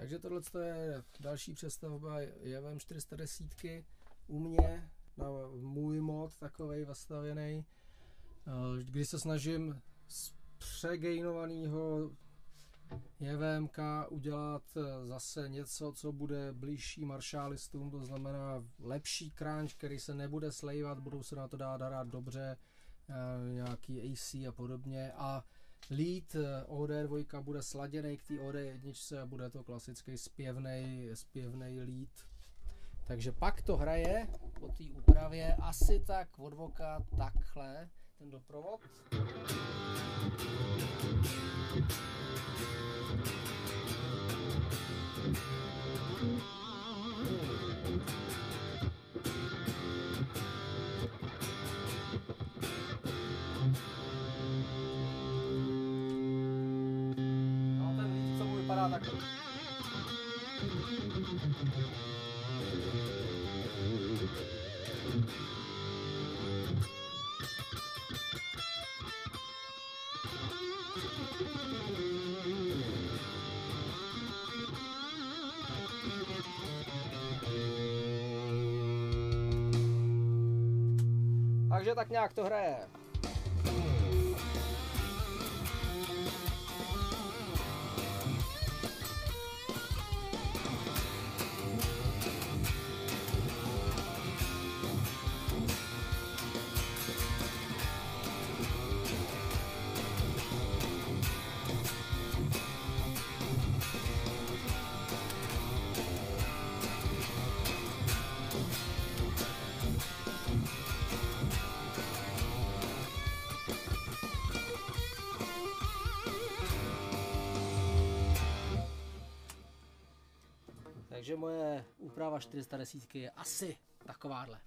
Takže tohle je další přestavba JVM 410 u mě na můj mod takovej nastavený, eh, kdy se snažím z přegejnovaného JVMK udělat eh, zase něco, co bude blížší maršálistům, to znamená lepší crunch, který se nebude slejvat, budou se na to dát hrát dobře, eh, nějaký AC a podobně. A lead OD2 bude sladěný k té OD1 a bude to klasický zpěvný, zpěvný lead. Takže pak to hraje po té úpravě asi tak od voka takhle, ten doprovod. Vypadá takhle. Takže tak nějak to hraje. Takže moje úprava 410 je asi takováhle.